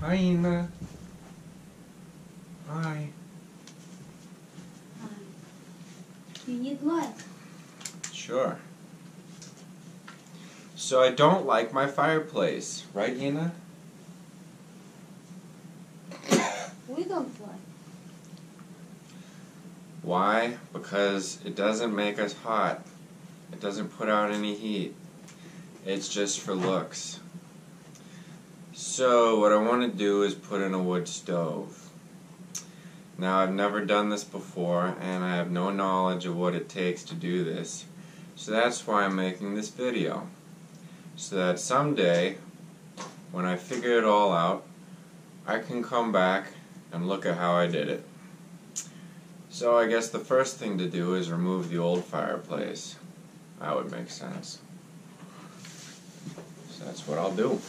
Hi, Ina. Hi. You need what? Sure. So I don't like my fireplace, right, Ina? We don't like. Why? Because it doesn't make us hot. It doesn't put out any heat. It's just for looks. So what I want to do is put in a wood stove. Now I've never done this before and I have no knowledge of what it takes to do this. So that's why I'm making this video. So that someday, when I figure it all out, I can come back and look at how I did it. So I guess the first thing to do is remove the old fireplace. That would make sense. So that's what I'll do.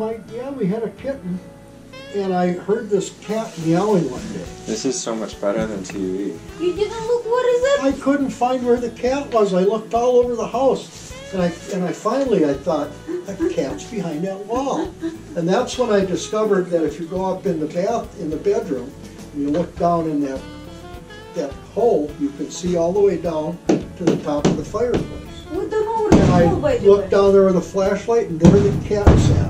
Mike, yeah, we had a kitten. and I heard this cat meowing one day. This is so much better than TV. You didn't look. What is it? I couldn't find where the cat was. I looked all over the house, and I and I finally I thought the cat's behind that wall, and that's when I discovered that if you go up in the bath in the bedroom, and you look down in that that hole, you can see all the way down to the top of the fireplace. We don't know where And I to go, by the way. looked down there with a flashlight, and there the cat sat.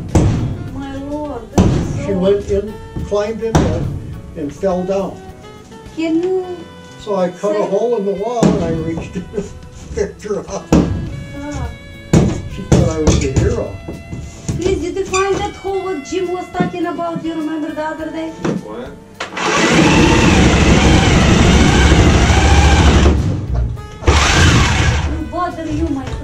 Went in, climbed in there, and fell down. Can you? So I cut a hole in the wall, and I reached in and picked her up. Ah. She thought I was a hero. Please, did you find that hole what Jim was talking about? Do you remember the other day? What? Will bother you, my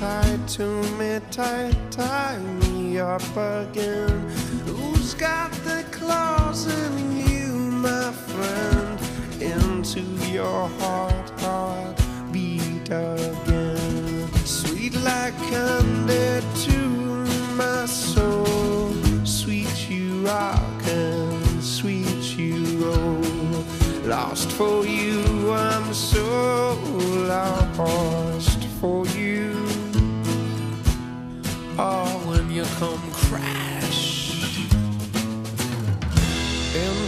tied to me, tight, tie me up again. Who's got the claws in you, my friend? Into your heart, heart beat again. Sweet like candy to my soul, sweet you rock and sweet you roll. Lost for you, I'm so lost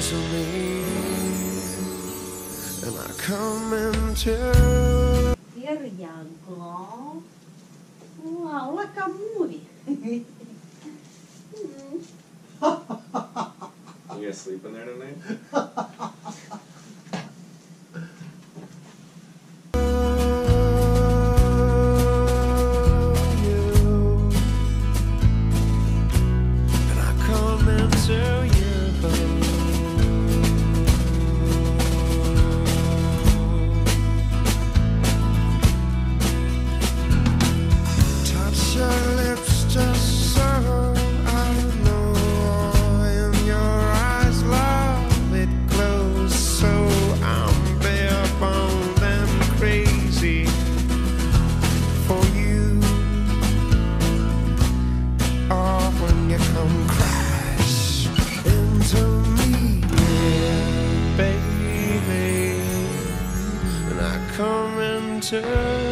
into me, and I come into. Here you go. Wow, like a movie. You guys sleeping there tonight? come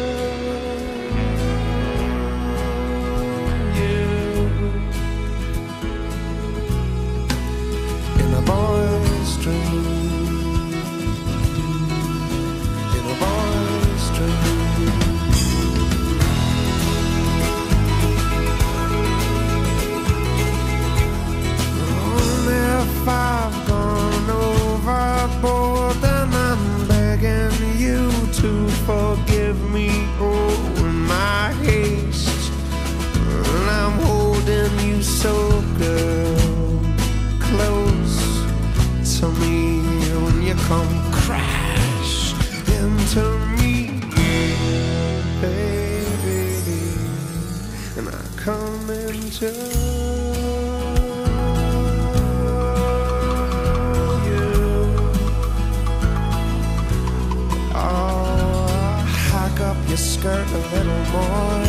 into. you. Oh, up your skirt a little more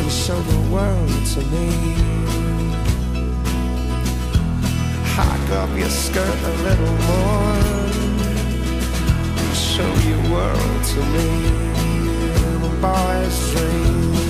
and show the world to me. Hike up your skirt a little more and show your world to me. Boy's dream.